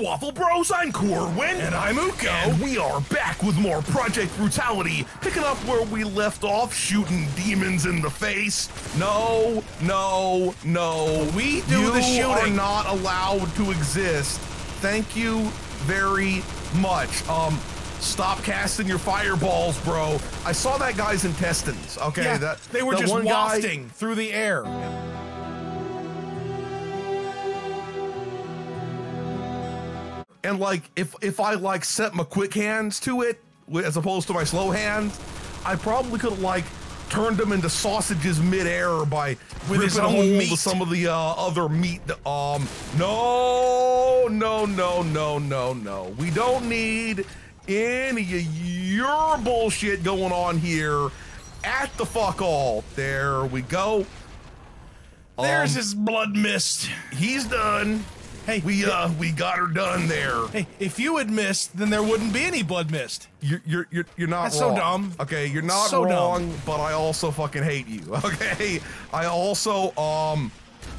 Waffle Bros. I'm Corwin. And I'm Uko. And we are back with more Project Brutality, picking up where we left off, shooting demons in the face. No, no, no. We do you the shooting. are not allowed to exist. Thank you very much. Um, stop casting your fireballs, bro. I saw that guy's intestines. Okay, Yeah, that they were that just one guy- wafting through the air. And like if if I like set my quick hands to it as opposed to my slow hands, I probably could have like turned them into sausages midair by With his own meat. some of the uh, other meat. Um, no, no, no, no, no, no. We don't need any of your bullshit going on here. At the fuck all. There we go. There's Um, his blood mist. He's done. Hey, We uh we got her done there. Hey, if you had missed, then there wouldn't be any blood mist. You're you're you're, you're not That's so dumb. Okay, you're not So dumb. but I also fucking hate you. Okay, I also um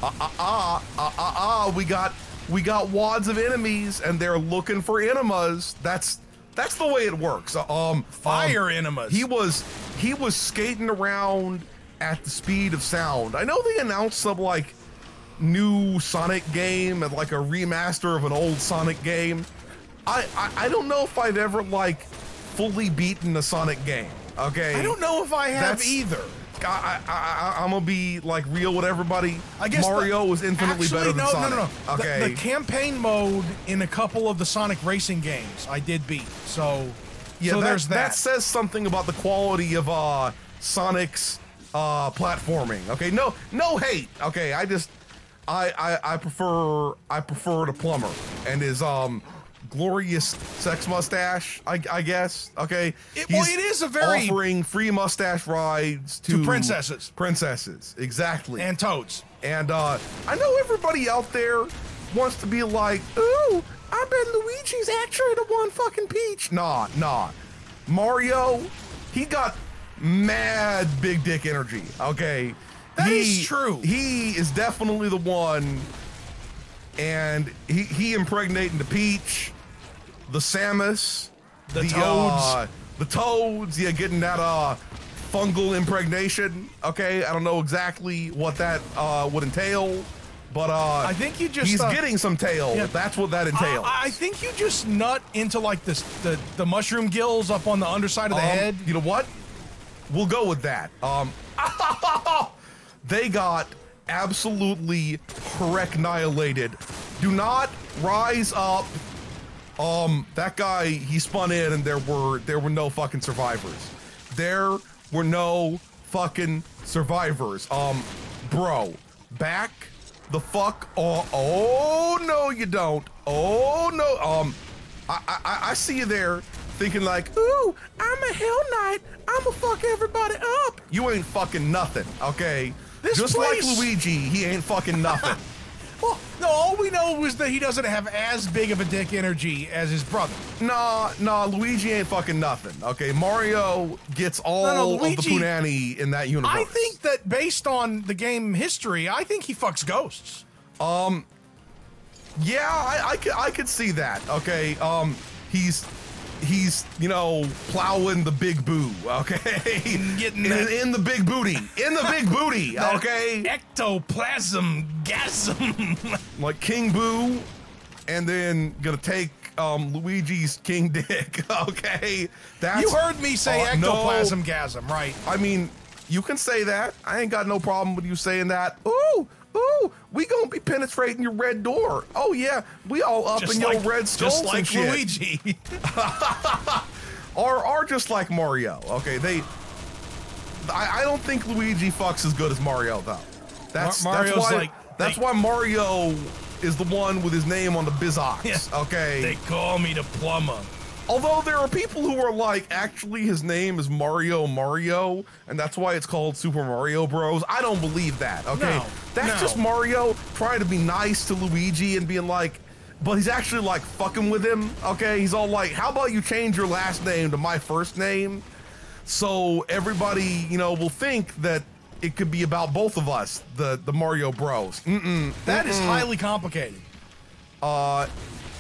ah ah ah ah, ah we got we got wads of enemies and they're looking for enemas. That's that's the way it works. Um, Fire um, enemas. He was he was skating around at the speed of sound. I know they announced some like new Sonic game and like a remaster of an old Sonic game. I, I I don't know if I've ever like fully beaten a Sonic game. Okay, I don't know if I have That's- either. I, I, I'm gonna be like real with everybody. I guess Mario the- was infinitely actually, better than no, Sonic. No, no, no. The- Okay, The, campaign mode in a couple of the Sonic racing games I did beat. So, yeah, so that, there's that. that says something about the quality of uh Sonic's uh platforming. Okay, no no hate. Okay, I just I I, I prefer I prefer the plumber and his um glorious sex mustache. I, I guess. Okay, It- well, it is a very- offering free mustache rides to, To princesses. Princesses, exactly. and Toads. And uh, I know everybody out there wants to be like, ooh, I bet Luigi's actually the one fucking Peach. Nah, nah. Mario, he got mad big dick energy. Okay. That he, is true. He is definitely the one. And he, he impregnating the Peach, the Samus, The Toads. uh, the Toads, yeah, getting that uh fungal impregnation. Okay, I don't know exactly what that uh would entail, but uh I think you just, he's uh, getting some tail. yeah. That's what that entails. I, I think you just nut into like this the the mushroom gills up on the underside of the Um, head. You know what? We'll go with that. Um, they got absolutely annihilated. Do not rise up. Um, that guy he spun in, and there were there were no fucking survivors. There were no fucking survivors. Um, bro, back the fuck. Oh no, you don't. Oh no. Um, I, I, I see you there thinking like, ooh, I'm a Hell Knight. I'ma fuck everybody up. You ain't fucking nothing, okay? This Just place- like Luigi, he ain't fucking nothing. Well, no, all we know is that he doesn't have as big of a dick energy as his brother. nah, nah, Luigi ain't fucking nothing, okay? Mario gets all No, no, of the Luigi- punani in that universe. I think that based on the game history, I think he fucks ghosts. Um, yeah, I, I could I could see that. Okay, um, he's he's you know plowing the big boo. Okay, Getting in, in the big booty, in the big booty. Okay, Ectoplasm gasm. like King Boo, and then gonna take um Luigi's King Dick. Okay, that's you heard me say Uh, no. ectoplasm gasm, right? I mean, you can say that. I ain't got no problem with you saying that. Ooh, ooh, we gonna be penetrating your red door. Oh yeah, we all up in your red skulls just like and. Luigi. Are are just like Mario. Okay, they. I, I don't think Luigi fucks as good as Mario though. That's Mar- Mario's that's why like- that's they- why Mario is the one with his name on the bizox. Yeah. Okay. they call me the plumber. Although there are people who are like, actually, his name is Mario Mario, and that's why it's called Super Mario Bros. I don't believe that. Okay, No, that's no. just Mario trying to be nice to Luigi and being like, but he's actually like fucking with him. Okay, he's all like, how about you change your last name to my first name, so everybody, you know, will think that it could be about both of us, the the Mario Bros. Mm-mm. That is highly complicated. Uh,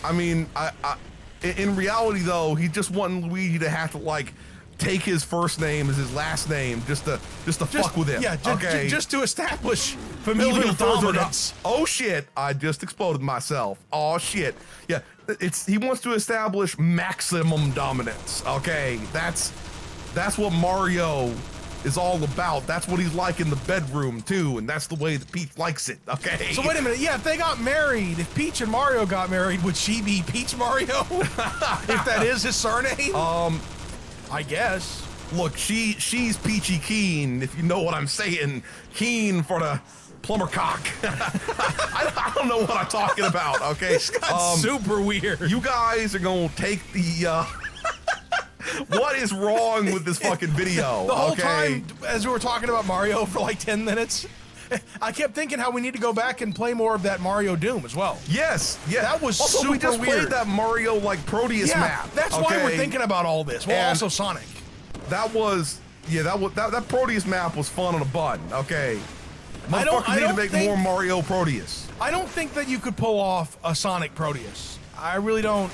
I mean, I, I in- reality though, he just wanted Luigi to have to like take his first name as his last name just to just to Just, fuck with him. Yeah, ju- ju- okay. just to establish familial dominance. Oh shit! I just exploded myself. Oh shit! Yeah, it's he wants to establish maximum dominance. Okay, that's that's what Mario is all about. That's what he's like in the bedroom too, and that's the way that Peach likes it. Okay. So wait a minute. Yeah, if they got married, if Peach and Mario got married, would she be Peach Mario? if that is his surname? Um, I guess. look, she she's Peachy Keen, if you know what I'm saying. Keen for the plumber cock. I, I don't know what I'm talking about. Okay. This got Um, super weird. You guys are gonna take the. Uh, what is wrong with this fucking video? the whole okay? time, as we were talking about Mario for like 10 minutes, I kept thinking how we need to go back and play more of that Mario Doom as well. Yes, yeah. That was also we super just weird. played that Mario like Proteus Yeah, map. that's why we're thinking about all this. Well, And- also Sonic. that was yeah that was that, that Proteus map was fun on a bun. Okay. I don't- I need to make think- more Mario Proteus. I don't think that you could pull off a Sonic Proteus. I really don't.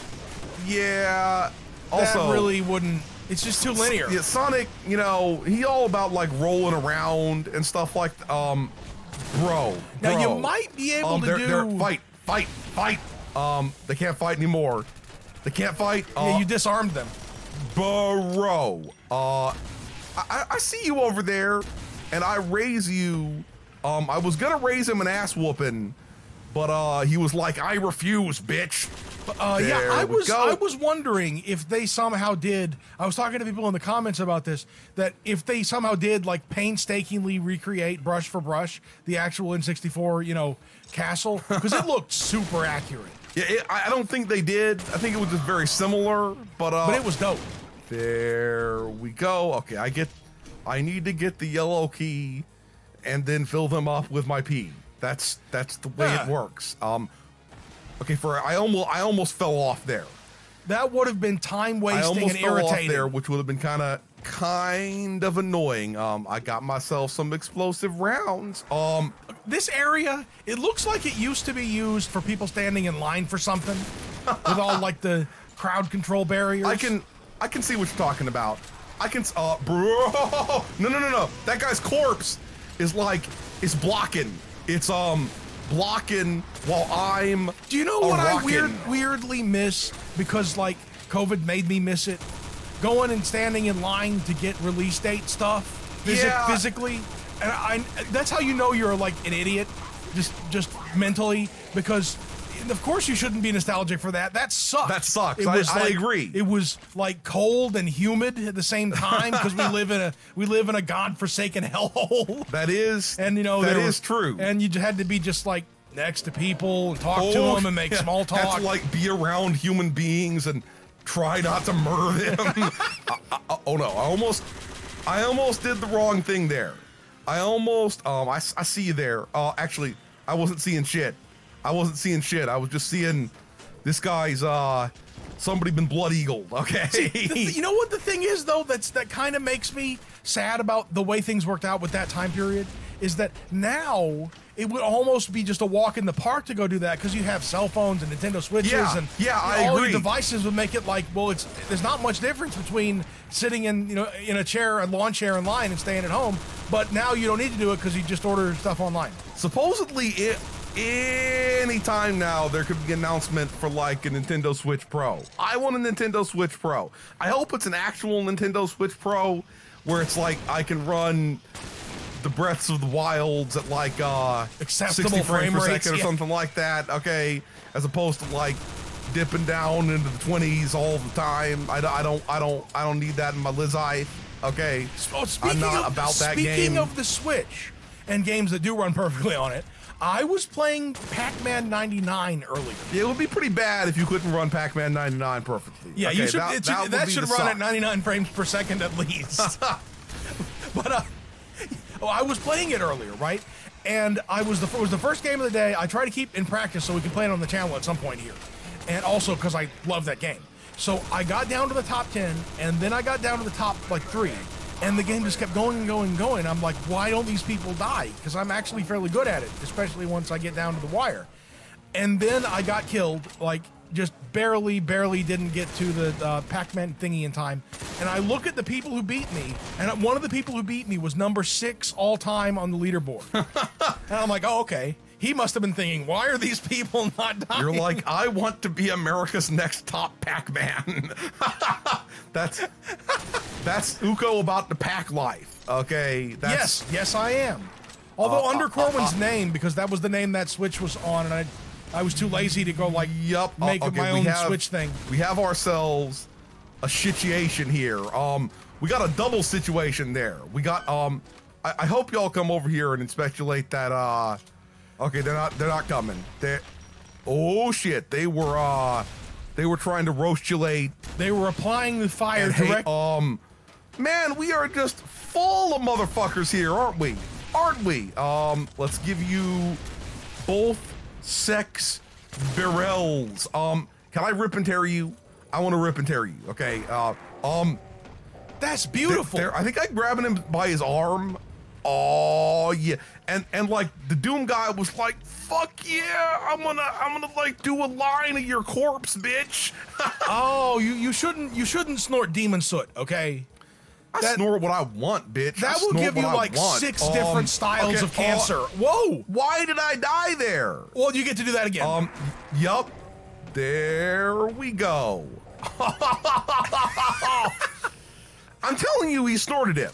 Yeah. That really wouldn't. It's just too linear. Yeah, Sonic, you know, he all about like rolling around and stuff like um bro. Now, you might be able um, to they're, they're- do- fight, fight, fight. Um they can't fight anymore. They can't fight. Yeah, Uh, you disarmed them. bro. Uh I, I see you over there and I raise you. Um I was gonna raise him an ass whooping, but uh he was like, I refuse, bitch. Uh, yeah, I was. go. I was wondering if they somehow did. I was talking to people in the comments about this. That if they somehow did like painstakingly recreate brush for brush the actual N64, you know, castle because it looked super accurate. Yeah, it, I don't think they did. I think it was just very similar, but uh But it was dope. There we go. Okay, I get. I need to get the yellow key, and then fill them up with my pee. That's that's the way Yeah. it works. Um, okay, for I almost I almost fell off there. That would have been time wasting I almost and fell off there, which would have been kind of kind of annoying. Um, I got myself some explosive rounds. Um, This area, it looks like it used to be used for people standing in line for something, with all like the crowd control barriers. I can I can see what you're talking about. I can s- uh bro no no no no that guy's corpse is like it's blocking. It's um blocking while I'm Do you know what I weird, weirdly miss because like COVID made me miss it? Going and standing in line to get release date stuff Yeah. physically, and I that's how you know you're like an idiot, just just mentally because. Of course, you shouldn't be nostalgic for that. That sucks. That sucks. I- I agree. It was like cold and humid at the same time because we live in a we live in a godforsaken hellhole. That is And you know that is were- true. And you had to be just like next to people and talk to Oh, them and make yeah, small Have talk. to like be around human beings and try not to murder them. I- I- oh no! I almost, I almost did the wrong thing there. I almost, um, I, I see you there. Uh, actually, I wasn't seeing shit. I wasn't seeing shit. I was just seeing this guy's uh, somebody been blood eagled. Okay. The th- you know what the thing is though that's that kind of makes me sad about the way things worked out with that time period is that now it would almost be just a walk in the park to go do that because you have cell phones and Nintendo Switches Yeah, and yeah, you know, I all agree. devices would make it like well it's there's not much difference between sitting in you know in a chair a lawn chair in line and staying at home but now you don't need to do it because you just order stuff online Supposedly, it, anytime now there could be an announcement for like a Nintendo Switch Pro. I want a Nintendo Switch Pro. I hope it's an actual Nintendo Switch Pro where it's like I can run the Breaths of the Wilds at like uh Acceptable 60 frames frame per rates, second or yeah. something like that. Okay, as opposed to like dipping down into the 20s all the time. I, don't- I don't I don't I don't need that in my Lizzie. Okay, Oh, speaking I'm not of, about that game. speaking of the Switch and games that do run perfectly on it, I was playing Pac-Man 99 earlier. Yeah, it would be pretty bad if you couldn't run Pac-Man 99 perfectly. Yeah, Okay, you should. That, it that should, would that should run suck. at 99 frames per second at least. but uh, oh, I was playing it earlier, right? And I was the it was the first game of the day. I try to keep in practice so we can play it on the channel at some point here, and also because I love that game. So I got down to the top 10, and then I got down to the top like three, and the game just kept going and going and going. I'm like, why don't these people die? Because I'm actually fairly good at it, especially once I get down to the wire. And then I got killed like just barely, barely didn't get to the uh, Pac-Man thingy in time. And I look at the people who beat me, and one of the people who beat me was number six all time on the leaderboard. and I'm like, oh, okay. He must have been thinking, why are these people not dying? You're like, I want to be America's next top Pac-Man. that's that's Uko about the pack life. Okay. That's, yes, yes, I am. Although Uh, under uh, Corwin's uh, name, because that was the name that Switch was on, and I, I was too lazy to go like make uh, okay, my own have- Switch thing. We have ourselves a situation here. Um, we got a double situation there. We got um, I, I hope y'all come over here and speculate that uh, okay, they're not they're not coming. They, oh shit, they were uh, they were trying to roast you late. They were applying the fire direct. Um, man, we are just full of motherfuckers here, aren't we? Aren't we? Um, let's give you both sex barrels. Um, can I rip and tear you? I want to rip and tear you. Okay. Uh, um, That's beautiful. there- I think I'm grabbing him by his arm. Oh yeah, and and like the Doom guy was like, "Fuck yeah, I'm gonna I'm gonna like do a line of your corpse, bitch." oh, you, you shouldn't you shouldn't snort demon soot, okay? I That- snort what I want, bitch. I That will give you I like six Um, different styles okay, of cancer. uh, Whoa! why did I die there? Well, you get to do that again. Um, yup. There we go. I'm telling you, he snorted him.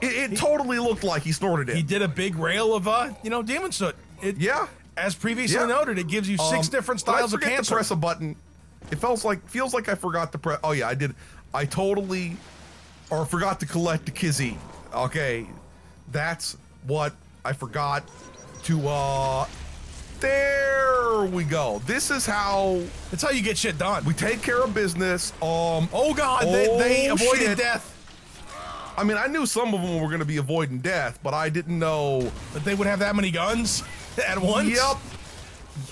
It, it totally looked like he snorted it. he did a big rail of uh, you know, demon soot. It, Yeah. As previously Yeah. noted, it gives you six Um, different styles of cancer. To press a button. It feels like feels like I forgot to press. Oh yeah, I did. I totally or forgot to collect the kizzy. Okay, that's what I forgot to. uh There we go. This is how That's how you get shit done. we take care of business. Um. oh god, they, they Oh, avoided shit. death. I mean, I knew some of them were going to be avoiding death, but I didn't know. That they would have that many guns at once. Yep.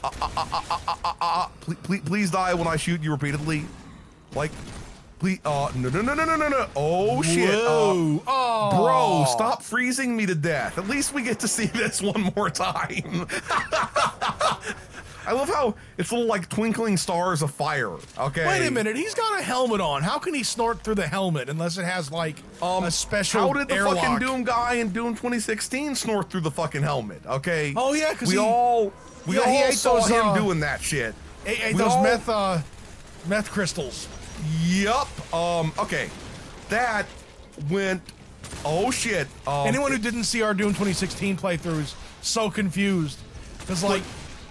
Uh, uh, uh, uh, uh, uh, please, please, please die when I shoot you repeatedly. Like, please. Uh, no, no, no, no, no, no, no. Oh shit. Uh, Whoa. oh, bro, stop freezing me to death. At least we get to see this one more time. I love how it's little like twinkling stars of fire. Okay. Wait a minute, he's got a helmet on. How can he snort through the helmet unless it has like a special Um, How did the airlock? fucking Doom guy in Doom 2016 snort through the fucking helmet? Okay. Oh, yeah, 'cause we he- all we yeah, all he ate saw those, him uh, doing that shit. Ate, ate those all- meth uh, meth crystals. Yup. Um. Okay. That went. Oh shit. Um, Anyone who didn't see our Doom 2016 playthrough is so confused because like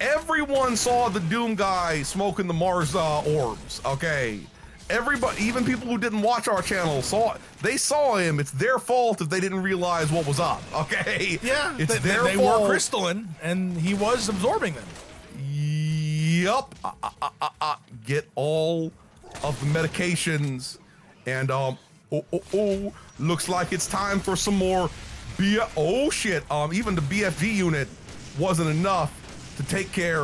everyone saw the Doom guy smoking the Mars uh, orbs. Okay. Everybody, even people who didn't watch our channel, saw. It. They saw him. It's their fault if they didn't realize what was up. Okay. yeah, It's they, their they fault. were crystalline and he was absorbing them. Yup. Uh, uh, uh, uh, uh, get all of the medications, and um. Oh, oh, oh. Looks like it's time for some more B. Oh shit. Um. Even the BFG unit wasn't enough to take care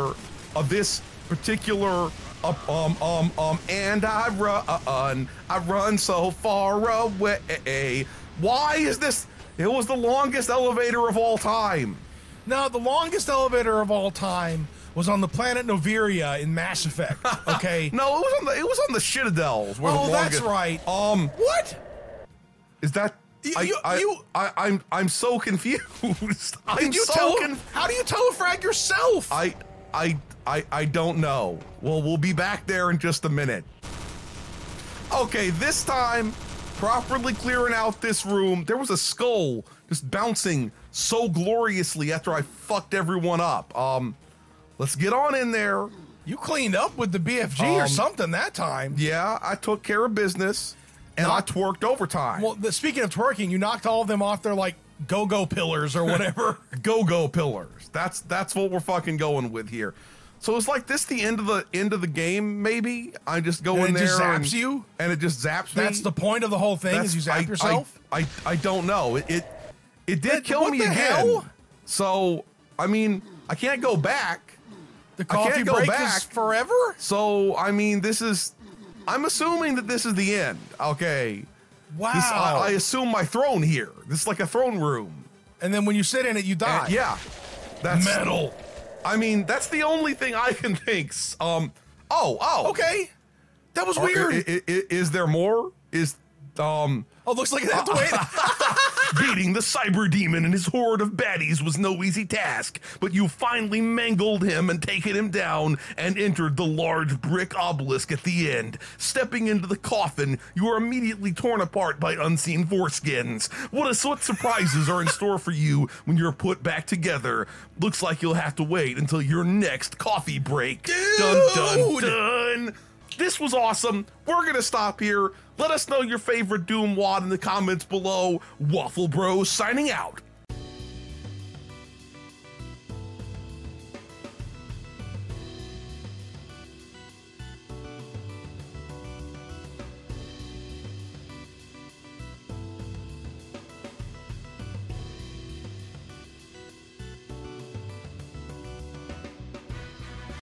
of this particular. Uh, um. Um. Um. And I run. I run so far away. Why is this? It was the longest elevator of all time. Now, the longest elevator of all time was on the planet Noveria in Mass Effect. Okay. No, it was on the it was on the Citadels. where the oh, that's right. Um, What? is that? You- I, you- I, you- I, I'm I'm so confused. I'm you so tele- conf- How do you telefrag yourself? I I I I don't know. Well, we'll be back there in just a minute. Okay, this time, properly clearing out this room. There was a skull just bouncing so gloriously after I fucked everyone up. Um, let's get on in there. you cleaned up with the BFG or Um, something that time. Yeah, I took care of business, and I Not- twerked overtime. Well, the, speaking of twerking, you knocked all of them off their like go-go pillars or whatever. go-go pillars. That's that's what we're fucking going with here. So it's like this the end of the end of the game, maybe. I just go And in it there just zaps and, you? and it just zaps me. That's the point of the whole thing is you zap I, yourself. I, I I don't know. It it, it did But kill me again. hell? So I mean, I can't go back. the I can't coffee go break back. is forever. So I mean, this is. I'm assuming that this is the end. Okay. Wow. This, I, I assume my throne here. This is like a throne room. and then when you sit in it, you die. And yeah. That's Metal. I mean, that's the only thing I can think. Um, Oh, oh. Okay, that was Are- weird. i- i- i- is there more? Is um oh, looks like it have to wait. beating the cyber demon and his horde of baddies was no easy task, but you finally mangled him and taken him down and entered the large brick obelisk at the end. Stepping into the coffin, you are immediately torn apart by unseen foreskins. What a what surprises are in store for you when you're put back together? Looks like you'll have to wait until your next coffee break. Dun dun Dude! dun. This was awesome. We're gonna stop here. Let us know your favorite Doom Wad in the comments below. Waffle Bros signing out.